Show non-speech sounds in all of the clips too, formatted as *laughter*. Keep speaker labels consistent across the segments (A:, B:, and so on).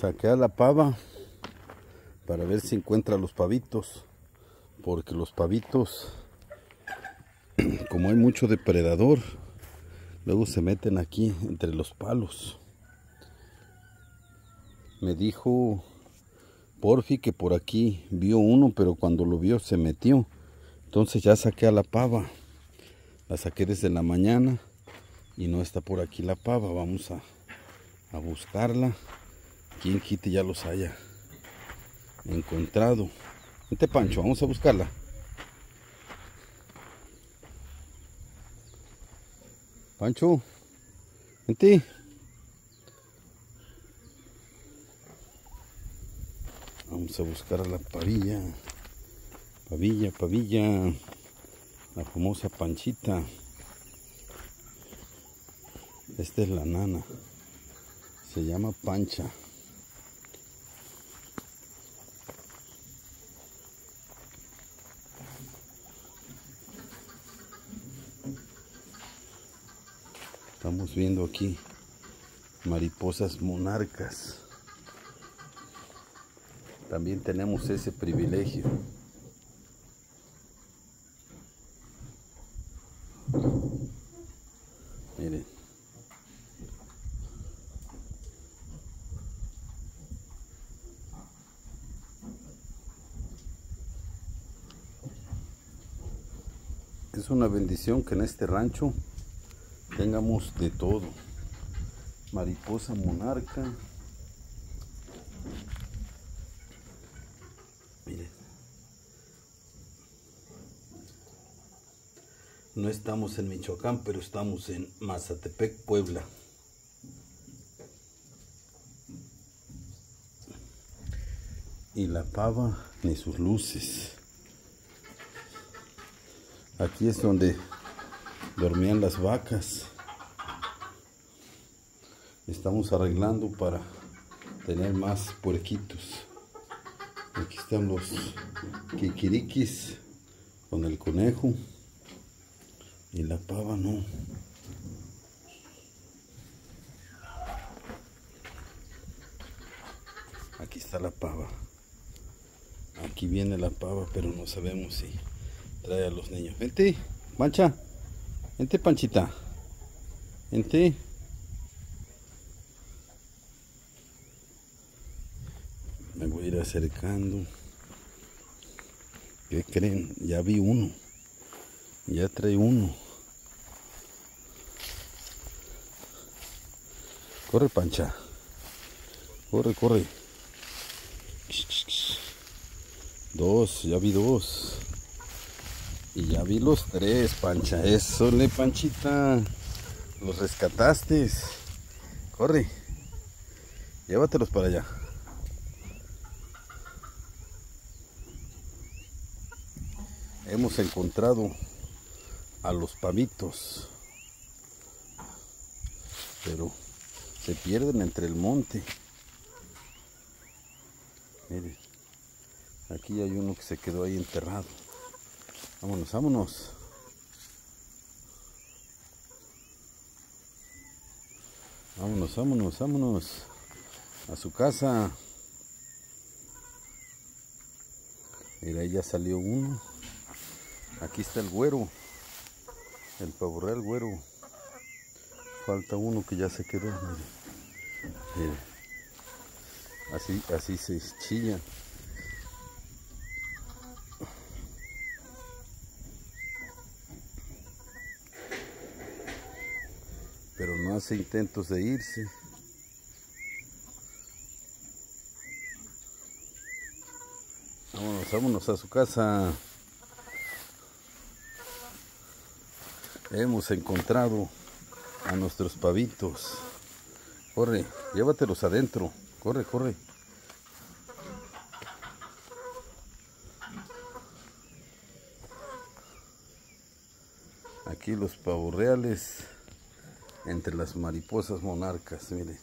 A: Saqué a la pava para ver si encuentra los pavitos. Porque los pavitos, *clears throat* como hay mucho depredador, luego se meten aquí entre los palos. Me dijo Porfi que por aquí vio uno, pero cuando lo vio se metió. Entonces ya saqué a la pava. La saqué desde la mañana y no está por aquí la pava. Vamos a, a buscarla. Quien quite ya los haya encontrado. Vente Pancho, vamos a buscarla. Pancho, vente. Vamos a buscar a la pavilla. Pavilla, pavilla. La famosa panchita. Esta es la nana. Se llama pancha. Estamos viendo aquí mariposas monarcas. También tenemos ese privilegio. Miren. Es una bendición que en este rancho tengamos de todo. Mariposa monarca. Miren. No estamos en Michoacán, pero estamos en Mazatepec, Puebla. Y la pava ni sus luces. Aquí es donde dormían las vacas. Estamos arreglando para tener más puerquitos. Aquí están los kikirikis con el conejo y la pava no. Aquí está la pava. Aquí viene la pava, pero no sabemos si trae a los niños. Vente, mancha. Vente, Panchita. Vente. Me voy a ir acercando. ¿Qué creen? Ya vi uno. Ya trae uno. Corre, Pancha. Corre, corre. Dos, ya vi dos. Y ya vi los tres, Pancha. Eso, le Panchita. Los rescataste. Corre. Llévatelos para allá. Hemos encontrado a los pavitos. Pero se pierden entre el monte. Miren. Aquí hay uno que se quedó ahí enterrado. Vámonos, vámonos. Vámonos, vámonos, vámonos. A su casa. Mira, ahí ya salió uno. Aquí está el güero. El pavo real güero. Falta uno que ya se quedó. Mire. Así, así se chilla. Pero no hace intentos de irse. Vámonos, vámonos a su casa. Hemos encontrado a nuestros pavitos. Corre, llévatelos adentro. Corre, corre. Aquí los pavos reales entre las mariposas monarcas, mire.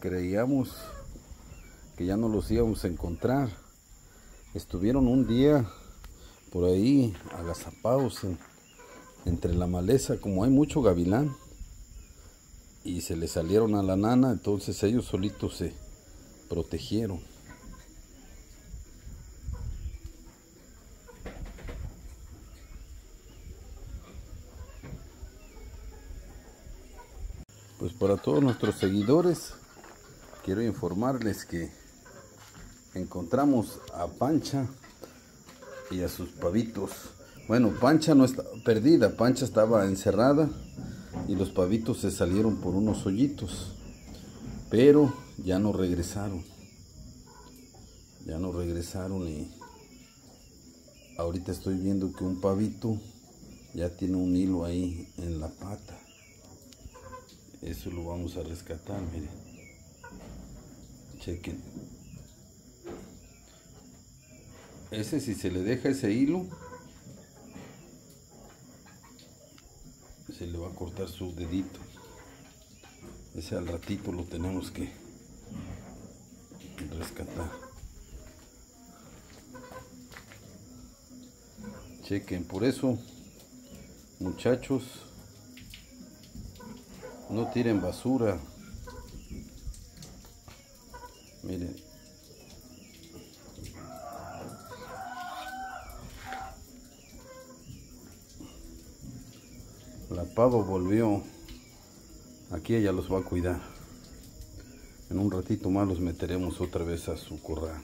A: Creíamos que ya no los íbamos a encontrar. Estuvieron un día por ahí agazapados en- entre la maleza, como hay mucho gavilán. y se le salieron a la nana, entonces ellos solitos se protegieron. Pues para todos nuestros seguidores, quiero informarles que encontramos a Pancha y a sus pavitos. Bueno, Pancha no está perdida, Pancha estaba encerrada y los pavitos se salieron por unos hoyitos, pero ya no regresaron. Ya no regresaron y ahorita estoy viendo que un pavito ya tiene un hilo ahí en la pata. Eso lo vamos a rescatar, miren. Chequen. Ese si se le deja ese hilo, se le va a cortar su dedito. Ese al ratito lo tenemos que rescatar. Chequen, por eso, muchachos, no tiren basura. Miren. La pavo volvió. Aquí ella los va a cuidar. En un ratito más los meteremos otra vez a su corral.